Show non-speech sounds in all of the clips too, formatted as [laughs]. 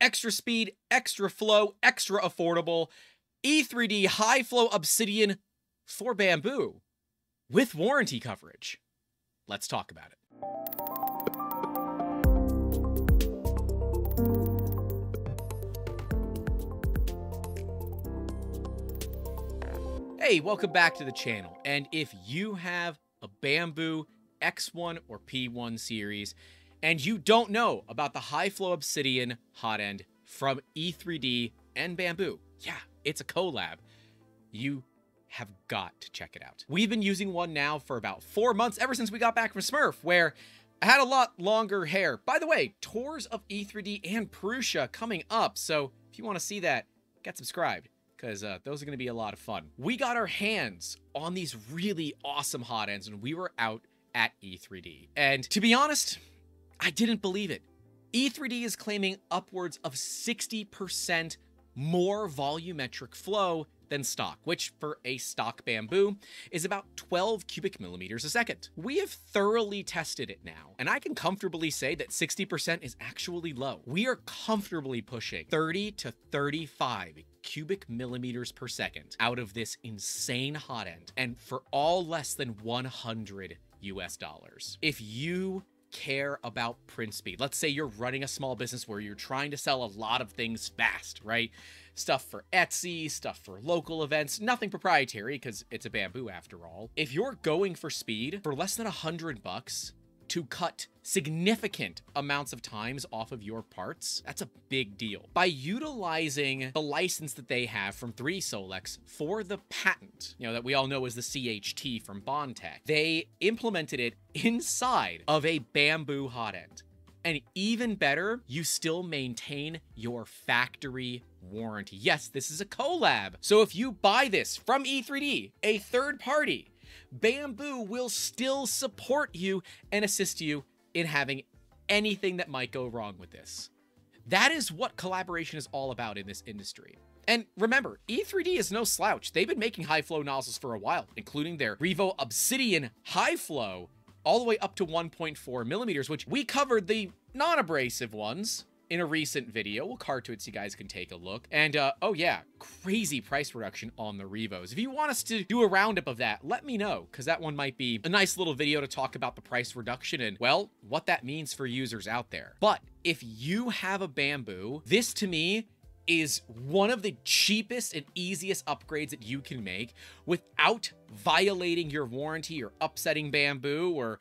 extra speed, extra flow, extra affordable. E3D high flow ObXidian for Bambu with warranty coverage. Let's talk about it. Hey, welcome back to the channel. And if you have a Bambu X1 or P1 series and you don't know about the high flow ObXidian hot end from E3D and Bambu, yeah, it's a collab. You have got to check it out. We've been using one now for about four months, ever since we got back from SMRRF, where I had a lot longer hair. By the way, tours of E3D and Prusa coming up, so if you want to see that, get subscribed because uh, those are going to be a lot of fun. We got our hands on these really awesome hot ends when we were out at E3D. And to be honest, I didn't believe it. E3D is claiming upwards of 60% more volumetric flow than stock, which for a stock Bambu is about 12 cubic millimeters a second. We have thoroughly tested it now, and I can comfortably say that 60% is actually low. We are comfortably pushing 30 to 35 cubic millimeters per second out of this insane hot end, and for all less than 100 US dollars. If you care about print speed. Let's say you're running a small business where you're trying to sell a lot of things fast, right? Stuff for Etsy, stuff for local events, nothing proprietary because it's a Bambu after all. If you're going for speed for less than a hundred bucks to cut significant amounts of times off of your parts, that's a big deal. By utilizing the license that they have from 3Solex for the patent, you know, that we all know is the CHT from Bondtech, they implemented it inside of a Bambu hot end. And even better, you still maintain your factory warranty. Yes, this is a collab. So if you buy this from E3D, a third party, Bambu will still support you and assist you in having anything that might go wrong with this. That is what collaboration is all about in this industry. And remember, E3D is no slouch. They've been making high flow nozzles for a while, including their Revo ObXidian High Flow all the way up to 1.4 millimeters, which we covered the non-abrasive ones in a recent video. We'll card to it so you guys can take a look. And, uh, oh yeah, crazy price reduction on the Revos. If you want us to do a roundup of that, let me know, because that one might be a nice little video to talk about the price reduction and, well, what that means for users out there. But if you have a Bambu, this to me is one of the cheapest and easiest upgrades that you can make without violating your warranty or upsetting Bambu or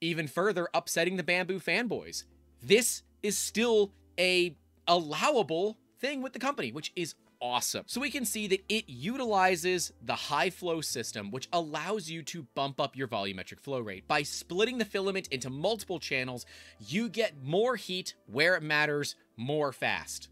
even further upsetting the Bambu fanboys. This is still a allowable thing with the company, which is awesome. So we can see that it utilizes the high flow system, which allows you to bump up your volumetric flow rate. By splitting the filament into multiple channels, you get more heat where it matters more fast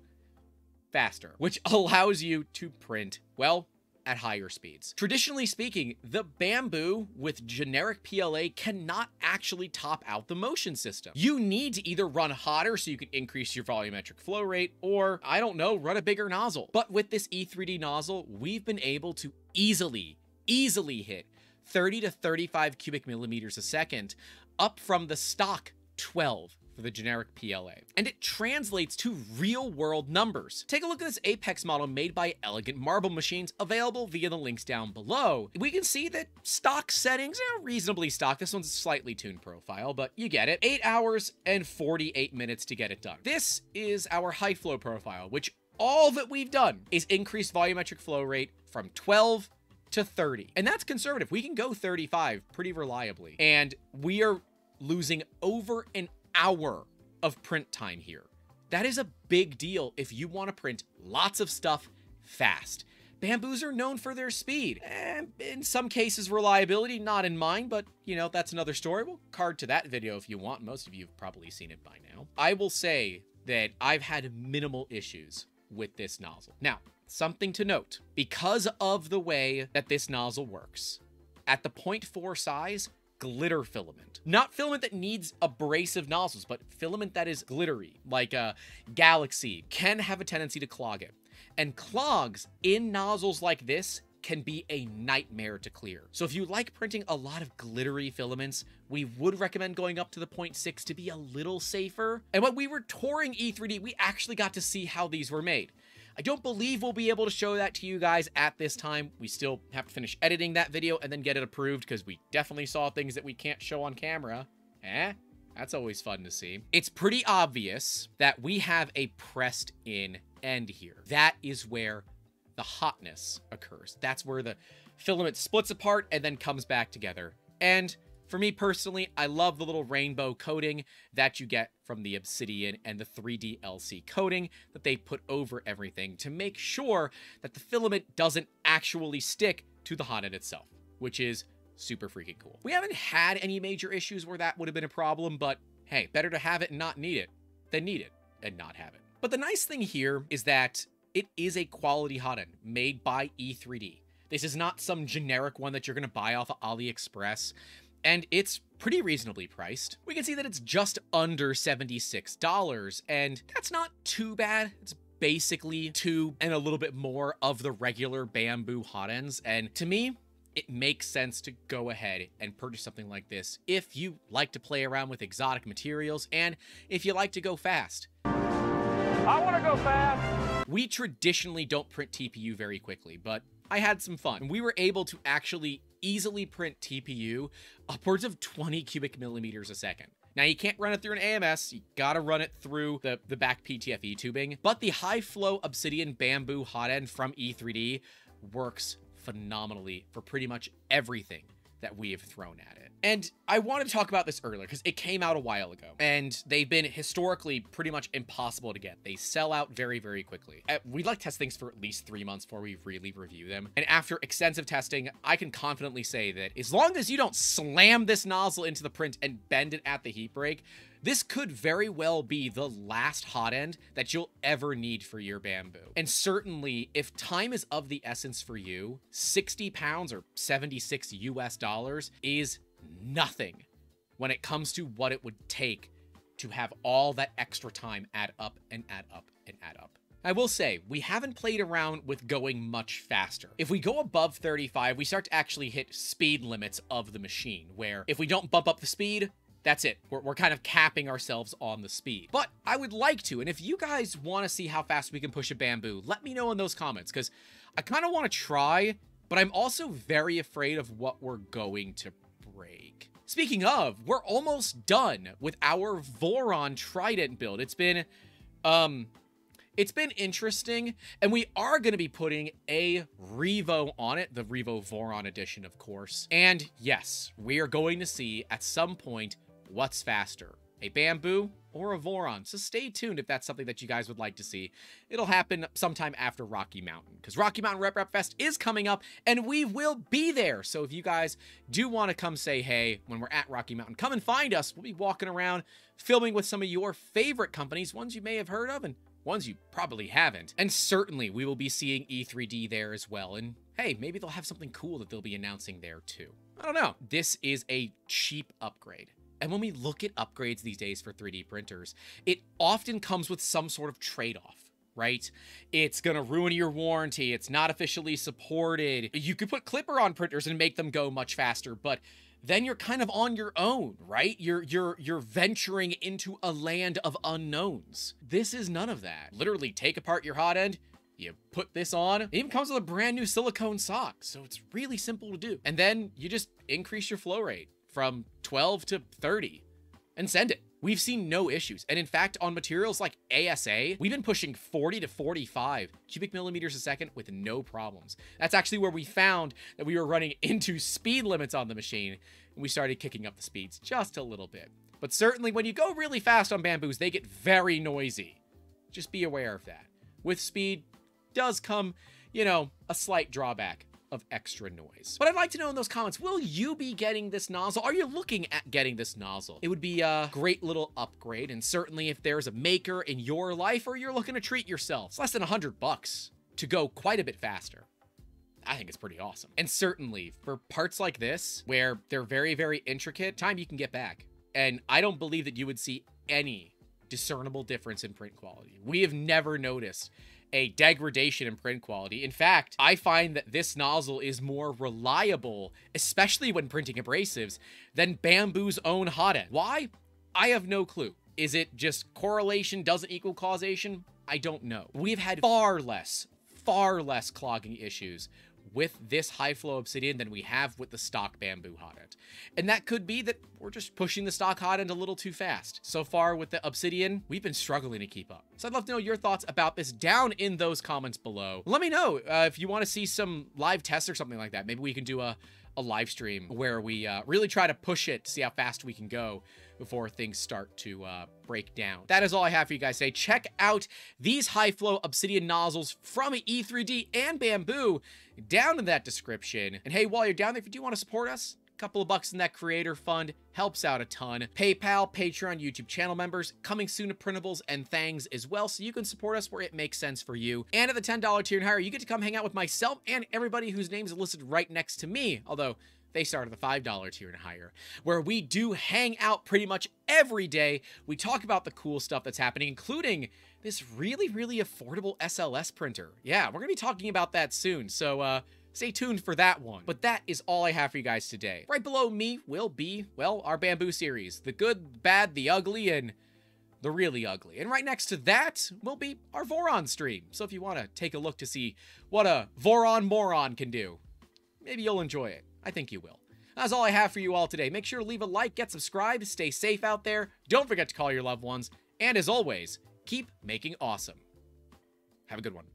faster, which [laughs] allows you to print, well, at higher speeds. Traditionally speaking, the Bambu with generic PLA cannot actually top out the motion system. You need to either run hotter so you can increase your volumetric flow rate, or, I don't know, run a bigger nozzle. But with this E3D nozzle, we've been able to easily, easily hit 30 to 35 cubic millimeters a second, up from the stock 12 the generic PLA. And it translates to real world numbers. Take a look at this Apex model made by Elegant Marble Machines, available via the links down below. We can see that stock settings are reasonably stock. This one's a slightly tuned profile, but you get it. 8 hours and 48 minutes to get it done. This is our high flow profile, which all that we've done is increase volumetric flow rate from 12 to 30. And that's conservative. We can go 35 pretty reliably. And we are losing over an hour of print time here. That is a big deal if you want to print lots of stuff fast. Bambus are known for their speed, and in some cases reliability, not in mine, but you know, that's another story. We'll card to that video if you want. Most of you have probably seen it by now. I will say that I've had minimal issues with this nozzle. Now, something to note, because of the way that this nozzle works, at the 0.4 size, glitter filament. Not filament that needs abrasive nozzles, but filament that is glittery, like a Galaxy, can have a tendency to clog it. And clogs in nozzles like this can be a nightmare to clear. So if you like printing a lot of glittery filaments, we would recommend going up to the 0.6 to be a little safer. And when we were touring E3D, we actually got to see how these were made. I don't believe we'll be able to show that to you guys at this time. We still have to finish editing that video and then get it approved because we definitely saw things that we can't show on camera. Eh? That's always fun to see. It's pretty obvious that we have a pressed in end here. That is where the hotness occurs. That's where the filament splits apart and then comes back together. And for me personally, I love the little rainbow coating that you get from the ObXidian and the 3D LC coating that they put over everything to make sure that the filament doesn't actually stick to the hot end itself, which is super freaking cool. We haven't had any major issues where that would have been a problem, but hey, better to have it and not need it than need it and not have it. But the nice thing here is that it is a quality hot end made by E3D. This is not some generic one that you're going to buy off of AliExpress and it's pretty reasonably priced. We can see that it's just under $76, and that's not too bad. It's basically two and a little bit more of the regular Bambu hot ends, and to me, it makes sense to go ahead and purchase something like this if you like to play around with exotic materials and if you like to go fast. I want to go fast. We traditionally don't print TPU very quickly, but I had some fun. We were able to actually easily print TPU upwards of 20 cubic millimeters a second. Now, you can't run it through an AMS, you gotta run it through the, the back PTFE tubing, but the high flow ObXidian Bambu hot end from E3D works phenomenally for pretty much everything that we have thrown at it. And I wanted to talk about this earlier because it came out a while ago and they've been historically pretty much impossible to get. They sell out very, very quickly. Uh, we like to test things for at least three months before we really review them. And after extensive testing, I can confidently say that as long as you don't slam this nozzle into the print and bend it at the heat break, this could very well be the last hot end that you'll ever need for your Bambu. And certainly, if time is of the essence for you, 60 pounds or 76 US dollars is nothing when it comes to what it would take to have all that extra time add up and add up and add up. I will say, we haven't played around with going much faster. If we go above 35, we start to actually hit speed limits of the machine, where if we don't bump up the speed, that's it. We're, we're kind of capping ourselves on the speed. But I would like to, and if you guys want to see how fast we can push a Bambu, let me know in those comments, because I kind of want to try, but I'm also very afraid of what we're going to break. Speaking of, we're almost done with our Voron Trident build. It's been, um, it's been interesting, and we are going to be putting a Revo on it, the Revo Voron edition, of course. And yes, we are going to see at some point what's faster, a Bambu or a Voron. So stay tuned if that's something that you guys would like to see. It'll happen sometime after Rocky Mountain because Rocky Mountain RepRap Fest is coming up and we will be there. So if you guys do want to come say hey when we're at Rocky Mountain, come and find us. We'll be walking around filming with some of your favorite companies, ones you may have heard of and ones you probably haven't. And certainly we will be seeing E3D there as well. And hey, maybe they'll have something cool that they'll be announcing there too. I don't know. This is a cheap upgrade. And when we look at upgrades these days for 3D printers, it often comes with some sort of trade-off right? It's going to ruin your warranty. It's not officially supported. You could put Klipper on printers and make them go much faster, but then you're kind of on your own, right? You're you're you're venturing into a land of unknowns. This is none of that. Literally take apart your hot end, you put this on. It even comes with a brand new silicone sock, so it's really simple to do. And then you just increase your flow rate from 12 to 30 and send it. We've seen no issues. And in fact, on materials like ASA, we've been pushing 40 to 45 cubic millimeters a second with no problems. That's actually where we found that we were running [laughs] into speed limits on the machine and we started kicking up the speeds just a little bit. But certainly when you go really fast on Bambus, they get very noisy. Just be aware of that. With speed does come, you know, a slight drawback of extra noise. But I'd like to know in those comments, will you be getting this nozzle? Are you looking at getting this nozzle? It would be a great little upgrade, and certainly if there's a maker in your life or you're looking to treat yourself, it's less than 100 bucks to go quite a bit faster. I think it's pretty awesome. And certainly for parts like this, where they're very, very intricate, time you can get back. And I don't believe that you would see any discernible difference in print quality. We have never noticed a degradation in print quality. In fact, I find that this nozzle is more reliable, especially when printing abrasives, than Bambu's own hot end. Why? I have no clue. Is it just correlation doesn't equal causation? I don't know. We've had far less, far less clogging issues with this high flow ObXidian than we have with the stock Bambu hot end. And that could be that we're just pushing the stock hot end a little too fast. So far with the ObXidian, we've been struggling to keep up. So I'd love to know your thoughts about this down in those comments below. Let me know uh, if you want to see some live tests or something like that. Maybe we can do a, a live stream where we uh, really try to push it to see how fast we can go before things start to uh, break down. That is all I have for you guys today. Check out these high flow ObXidian nozzles from E3D and Bambu down in that description. And hey, while you're down there, if you do want to support us, a couple of bucks in that creator fund helps out a ton. PayPal, Patreon, YouTube channel members, coming soon to printables and things as well, so you can support us where it makes sense for you. And at the $10 tier and higher, you get to come hang out with myself and everybody whose names are listed right next to me, although they start at the $5 tier and higher, where we do hang out pretty much every day. We talk about the cool stuff that's happening, including this really, really affordable SLS printer. Yeah, we're going to be talking about that soon, so uh, stay tuned for that one. But that is all I have for you guys today. Right below me will be, well, our Bambu series. The good, bad, the ugly, and the really ugly. And right next to that will be our Voron stream. So if you want to take a look to see what a Voron moron can do, maybe you'll enjoy it. I think you will. That's all I have for you all today. Make sure to leave a like, get subscribed, stay safe out there. Don't forget to call your loved ones. And as always, keep making awesome. Have a good one.